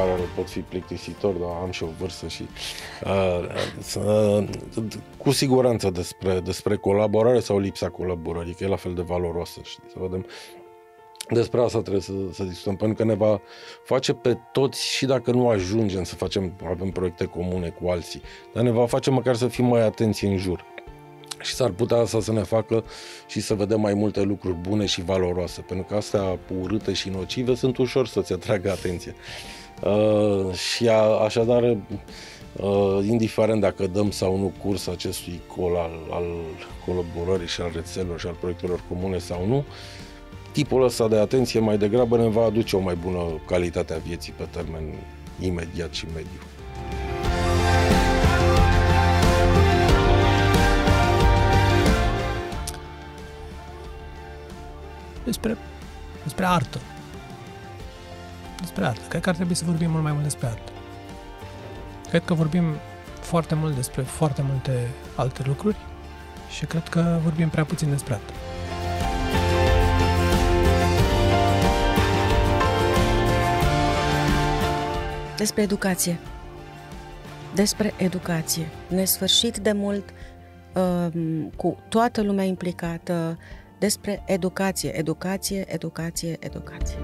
pare rău, pot fi plictisitor, dar am și o vârstă și uh, uh, cu siguranță despre, despre colaborare sau lipsa colaborării, că e la fel de valoroasă, știi, să vedem despre asta trebuie să, să discutăm, pentru că ne va face pe toți, și dacă nu ajungem să facem, avem proiecte comune cu alții, dar ne va face măcar să fim mai atenți în jur. Și s-ar putea asta să ne facă și să vedem mai multe lucruri bune și valoroase, pentru că astea urâte și nocive sunt ușor să-ți atragă atenție. Uh, și a, așadar, uh, indiferent dacă dăm sau nu curs acestui col al, al colaborării și al rețelelor și al proiectelor comune sau nu, tipul ăsta de atenție mai degrabă ne va aduce o mai bună calitate a vieții pe termen imediat și mediu. despre, despre artă. Despre artă. Cred că ar trebui să vorbim mult mai mult despre artă. Cred că vorbim foarte mult despre foarte multe alte lucruri și cred că vorbim prea puțin despre artă. Despre educație. Despre educație. Nesfârșit de mult, uh, cu toată lumea implicată, despre educație, educație, educație, educație.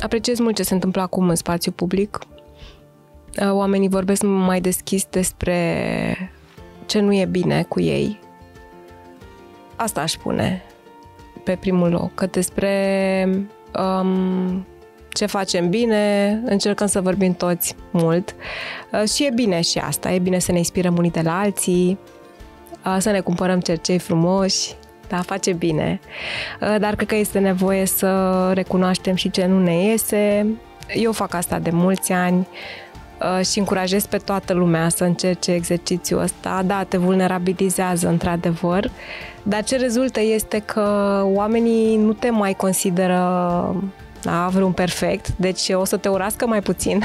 Apreciez mult ce se întâmplă acum în spațiu public. Uh, oamenii vorbesc mai deschis despre ce nu e bine cu ei. Asta aș spune pe primul loc, că despre um, ce facem bine, încercăm să vorbim toți mult uh, și e bine și asta, e bine să ne inspirăm unii de la alții, uh, să ne cumpărăm cercei frumoși, da, face bine, uh, dar cred că este nevoie să recunoaștem și ce nu ne iese. Eu fac asta de mulți ani și încurajez pe toată lumea să încerce exercițiul ăsta. Da, te vulnerabilizează într-adevăr, dar ce rezultă este că oamenii nu te mai consideră da, vreun perfect, deci o să te urască mai puțin.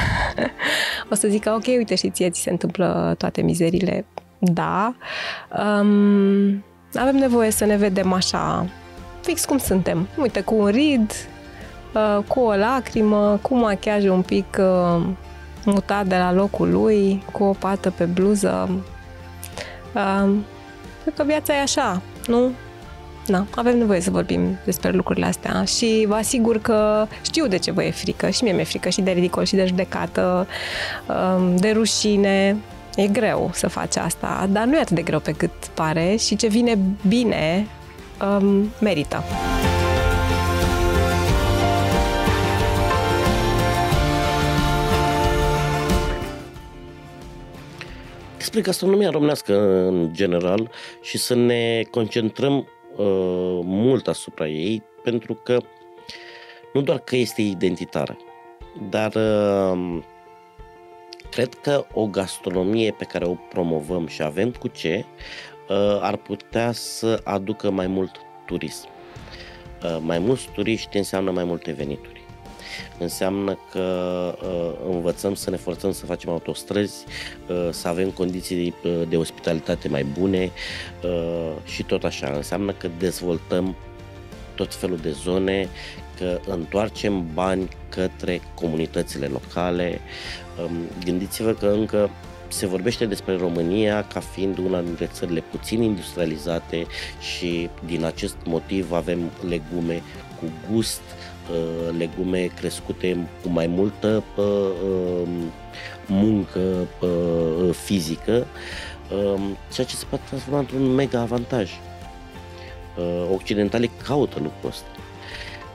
o să zică, ok, uite și ție ți se întâmplă toate mizerile. Da. Um, avem nevoie să ne vedem așa, fix cum suntem. Uite, cu un rid, uh, cu o lacrimă, cu machiajul un pic uh, mutat de la locul lui, cu o pată pe bluză. Uh, cred că viața e așa, nu? Da, avem nevoie să vorbim despre lucrurile astea și vă asigur că știu de ce vă e frică și mie mi-e frică și de ridicol și de judecată, um, de rușine. E greu să faci asta, dar nu e atât de greu pe cât pare și ce vine bine um, merită. despre gastronomia românească în general și să ne concentrăm Uh, mult asupra ei, pentru că nu doar că este identitară, dar uh, cred că o gastronomie pe care o promovăm și avem cu ce, uh, ar putea să aducă mai mult turism. Uh, mai mulți turiști înseamnă mai multe venituri înseamnă că uh, învățăm să ne forțăm să facem autostrăzi, uh, să avem condiții de, uh, de ospitalitate mai bune uh, și tot așa. Înseamnă că dezvoltăm tot felul de zone, că întoarcem bani către comunitățile locale. Um, gândiți-vă că încă se vorbește despre România ca fiind una dintre țările puțin industrializate și din acest motiv avem legume cu gust Uh, legume crescute cu mai multă uh, um, muncă uh, fizică, um, ceea ce se poate transforma într-un mega avantaj. Occidentalii caută lucrul ăsta.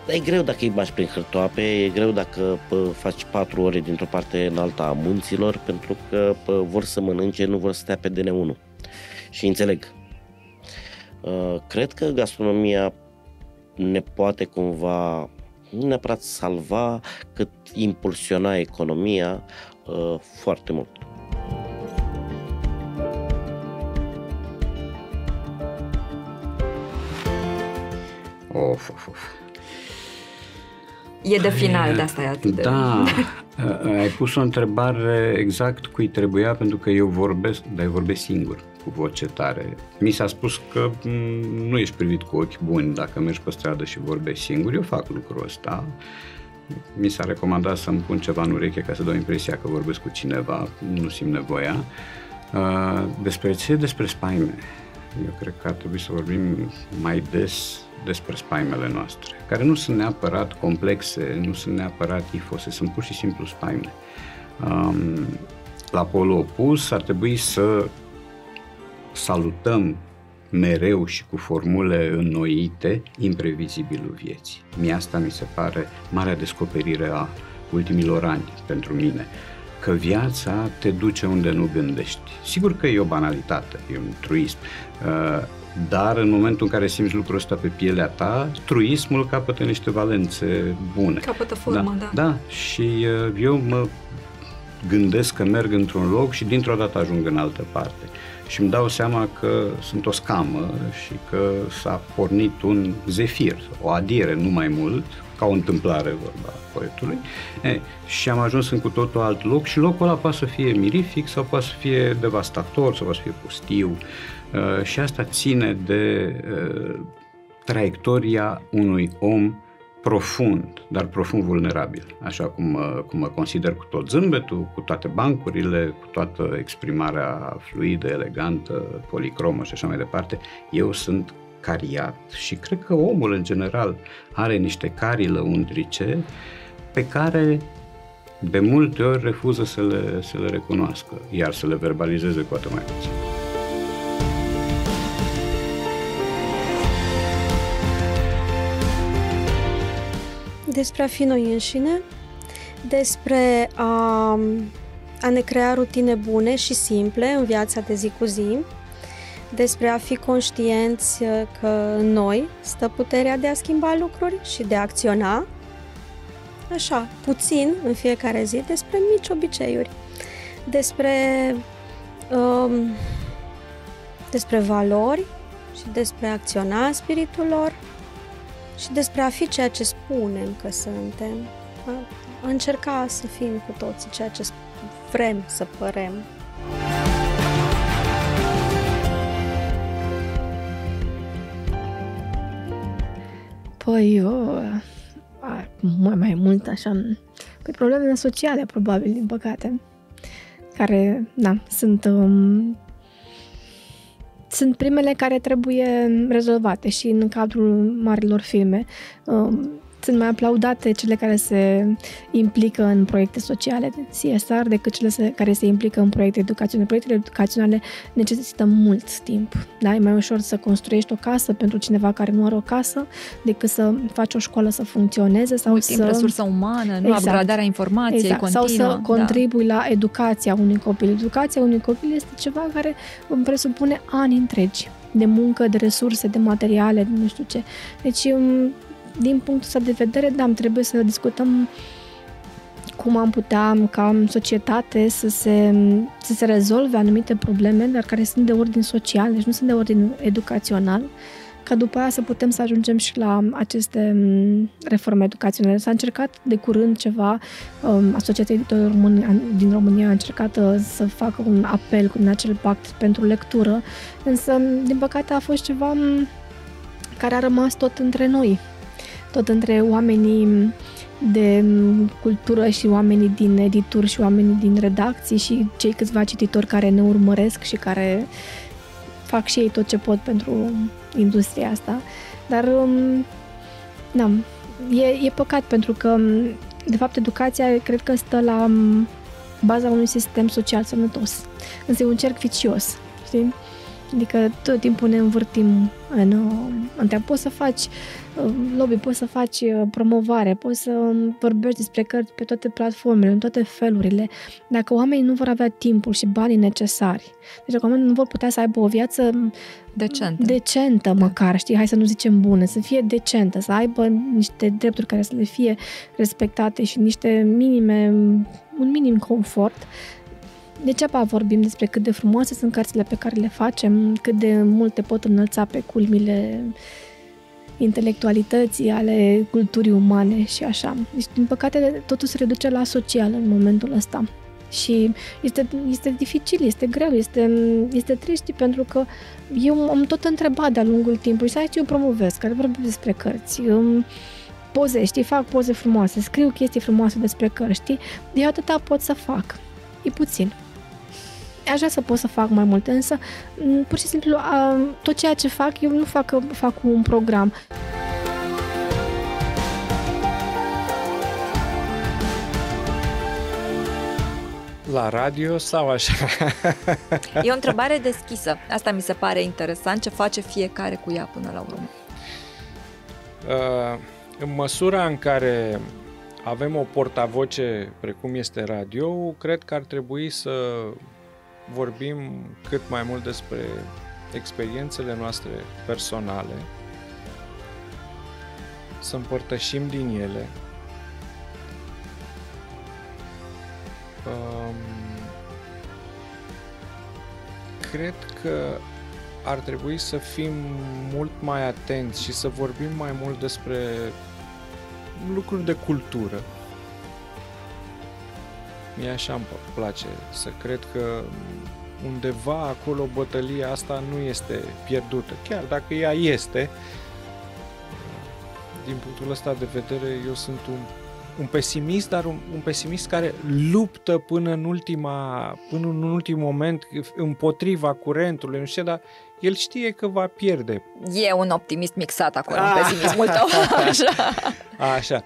Dar e greu dacă îi bași prin hârtoape, e greu dacă pă, faci patru ore dintr-o parte în alta a munților, pentru că pă, vor să mănânce, nu vor să stea pe DN1. Și înțeleg. Cred că gastronomia ne poate cumva nu neapărat salva, cât impulsiona economia uh, foarte mult. Of, of, of. E de final, de asta e atât de... Da, ai pus o întrebare exact cui trebuia, pentru că eu vorbesc, dar eu vorbesc singur. cu voce tare. Mi s-a spus că m, nu ești privit cu ochi buni dacă mergi pe stradă și vorbești singur. Eu fac lucrul ăsta. Mi s-a recomandat să-mi pun ceva în ureche ca să dau impresia că vorbesc cu cineva, nu simt nevoia. Uh, despre ce? Despre spaime. Eu cred că ar trebui să vorbim mai des despre spaimele noastre, care nu sunt neapărat complexe, nu sunt neapărat ifose, sunt pur și simplu spaime. Um, la polul opus ar trebui să salutăm mereu și cu formule înnoite imprevizibilul vieții. Mie asta mi se pare marea descoperire a ultimilor ani pentru mine că viața te duce unde nu gândești. Sigur că e o banalitate, e un truism, uh, dar în momentul în care simți lucrul ăsta pe pielea ta, truismul capătă niște valențe bune. Capătă formă, da. Da, da. și uh, eu mă gândesc că merg într-un loc și dintr-o dată ajung în altă parte. Și îmi dau seama că sunt o scamă și că s-a pornit un zefir, o adiere, nu mai mult, ca o întâmplare vorba poetului. E, și am ajuns în cu totul alt loc și locul ăla poate să fie mirific sau poate să fie devastator sau poate să fie pustiu. Uh, și asta ține de uh, traiectoria unui om profund, dar profund vulnerabil, așa cum, uh, cum mă consider cu tot zâmbetul, cu toate bancurile, cu toată exprimarea fluidă, elegantă, policromă și așa mai departe. Eu sunt cariat și cred că omul în general are niște carii lăuntrice pe care de multe ori refuză să le, să le recunoască, iar să le verbalizeze cu atât mai puțin. Despre a fi noi înșine, despre a, a ne crea rutine bune și simple în viața de zi cu zi, despre a fi conștienți că în noi stă puterea de a schimba lucruri și de a acționa, așa, puțin în fiecare zi, despre mici obiceiuri, despre, um, despre valori și despre a acționa spiritul lor, și despre a fi ceea ce spunem că suntem. A, a încerca să fim cu toții ceea ce vrem să părem. Păi, eu, mai, mai mult așa, pe problemele sociale, probabil, din păcate, care, da, sunt um, sunt primele care trebuie rezolvate și în cadrul marilor filme. Um, sunt mai aplaudate cele care se implică în proiecte sociale CSR decât cele care se implică în proiecte educaționale. Proiectele educaționale necesită mult timp. Da? E mai ușor să construiești o casă pentru cineva care nu are o casă decât să faci o școală să funcționeze sau mult să... timp, resursa umană, nu exact. upgradarea informației exact. continuă. Sau să contribui da. la educația unui copil. Educația unui copil este ceva care îmi presupune ani întregi de muncă, de resurse, de materiale, de nu știu ce. Deci din punctul ăsta de vedere, da, trebuie să discutăm cum am putea, ca societate, să se, să se rezolve anumite probleme, dar care sunt de ordin social, deci nu sunt de ordin educațional, ca după aia să putem să ajungem și la aceste reforme educaționale. S-a încercat de curând ceva, um, Asociația Editorilor din România a încercat uh, să facă un apel cu acel pact pentru lectură, însă, din păcate, a fost ceva care a rămas tot între noi, tot între oamenii de cultură și oamenii din edituri și oamenii din redacții și cei câțiva cititori care ne urmăresc și care fac și ei tot ce pot pentru industria asta. Dar, um, da, e, e păcat pentru că, de fapt, educația cred că stă la um, baza unui sistem social sănătos. Însă e un cerc vicios, știi? Adică tot timpul ne învârtim în, în Poți să faci uh, lobby, poți să faci uh, promovare, poți să vorbești despre cărți pe toate platformele, în toate felurile. Dacă oamenii nu vor avea timpul și banii necesari, deci dacă oamenii nu vor putea să aibă o viață decentă, decentă da. măcar, știi, hai să nu zicem bună, să fie decentă, să aibă niște drepturi care să le fie respectate și niște minime, un minim confort, Degeaba vorbim despre cât de frumoase sunt cărțile pe care le facem, cât de multe pot înălța pe culmile intelectualității, ale culturii umane și așa. Deci, din păcate, totul se reduce la social în momentul ăsta. Și este, este dificil, este greu, este, este trist pentru că eu am tot întrebat de-a lungul timpului, să eu promovez, care vorbesc despre cărți, poze, știi, fac poze frumoase, scriu chestii frumoase despre cărți, știi? Eu atâta pot să fac. E puțin. Aș vrea să pot să fac mai multe, însă pur și simplu tot ceea ce fac, eu nu fac, fac un program. La radio sau așa? E o întrebare deschisă. Asta mi se pare interesant, ce face fiecare cu ea până la urmă. Uh, în măsura în care avem o portavoce precum este radio, cred că ar trebui să vorbim cât mai mult despre experiențele noastre personale, să împărtășim din ele, Um, cred că ar trebui să fim mult mai atenți și să vorbim mai mult despre lucruri de cultură. Mie așa îmi place să cred că undeva acolo bătălia asta nu este pierdută. Chiar dacă ea este, din punctul ăsta de vedere, eu sunt un un pesimist, dar un, un pesimist care luptă până în ultima, până în ultim moment împotriva curentului, nu știu, dar el știe că va pierde. E un optimist mixat acolo, ah. pesimismul tău. Așa. Așa.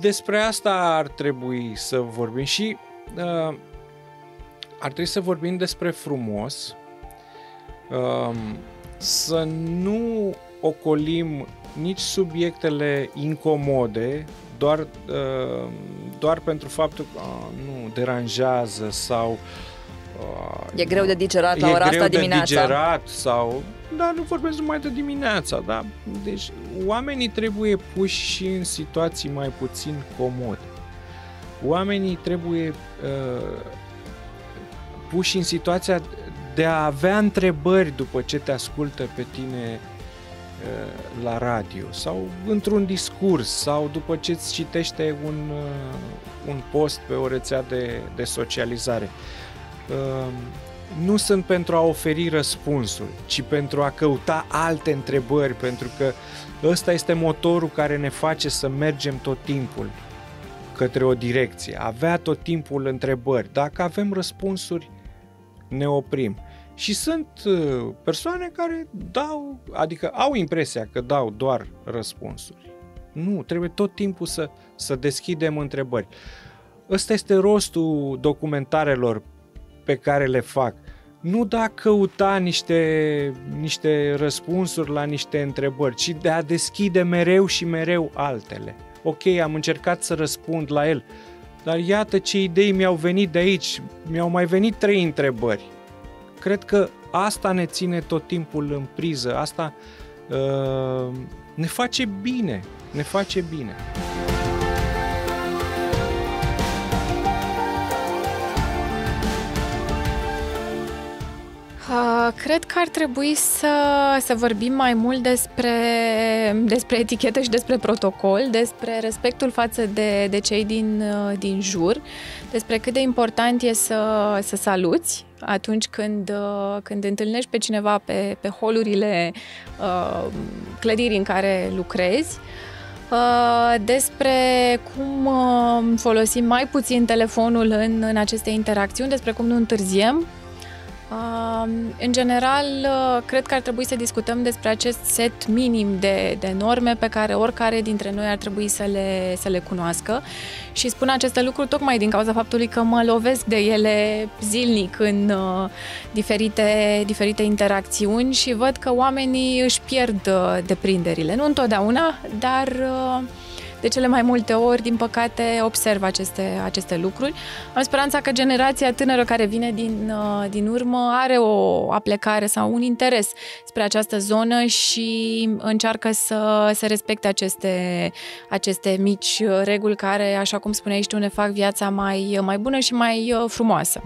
Despre asta ar trebui să vorbim și uh, ar trebui să vorbim despre frumos, uh, să nu ocolim nici subiectele incomode doar, uh, doar pentru faptul că uh, nu deranjează sau uh, E greu de digerat la ora asta dimineața. E greu de digerat sau... Da, nu vorbesc numai de dimineața, da? Deci oamenii trebuie puși și în situații mai puțin comode. Oamenii trebuie uh, puși în situația de a avea întrebări după ce te ascultă pe tine Uh, la radio sau într-un discurs sau după ce îți citește un, uh, un post pe o rețea de, de socializare. Uh, nu sunt pentru a oferi răspunsuri, ci pentru a căuta alte întrebări, pentru că ăsta este motorul care ne face să mergem tot timpul către o direcție. Avea tot timpul întrebări. Dacă avem răspunsuri, ne oprim. Și sunt uh, persoane care dau, adică au impresia că dau doar răspunsuri. Nu, trebuie tot timpul să, să deschidem întrebări. Ăsta este rostul documentarelor pe care le fac. Nu da căuta niște, niște răspunsuri la niște întrebări, ci de a deschide mereu și mereu altele. Ok, am încercat să răspund la el, dar iată ce idei mi-au venit de aici. Mi-au mai venit trei întrebări cred că asta ne ține tot timpul în priză, asta uh, ne face bine, ne face bine. Cred că ar trebui să, să vorbim mai mult despre, despre etichetă și despre protocol, despre respectul față de, de cei din, uh, din jur, despre cât de important e să, să saluți atunci când, uh, când întâlnești pe cineva pe, pe holurile uh, clădirii în care lucrezi, uh, despre cum uh, folosim mai puțin telefonul în, în aceste interacțiuni, despre cum nu întârziem, în general, uh, cred că ar trebui să discutăm despre acest set minim de, de norme pe care oricare dintre noi ar trebui să le, să le cunoască și spun aceste lucruri tocmai din cauza faptului că mă lovesc de ele zilnic în uh, diferite, diferite interacțiuni și văd că oamenii își pierd uh, deprinderile. Nu întotdeauna, dar uh, de cele mai multe ori, din păcate, observ aceste, aceste lucruri. Am speranța că generația tânără care vine din, uh, din urmă are o aplecare sau un interes spre această zonă și încearcă să, să respecte aceste, aceste mici reguli care, așa cum spuneai și tu, ne fac viața mai, mai bună și mai uh, frumoasă.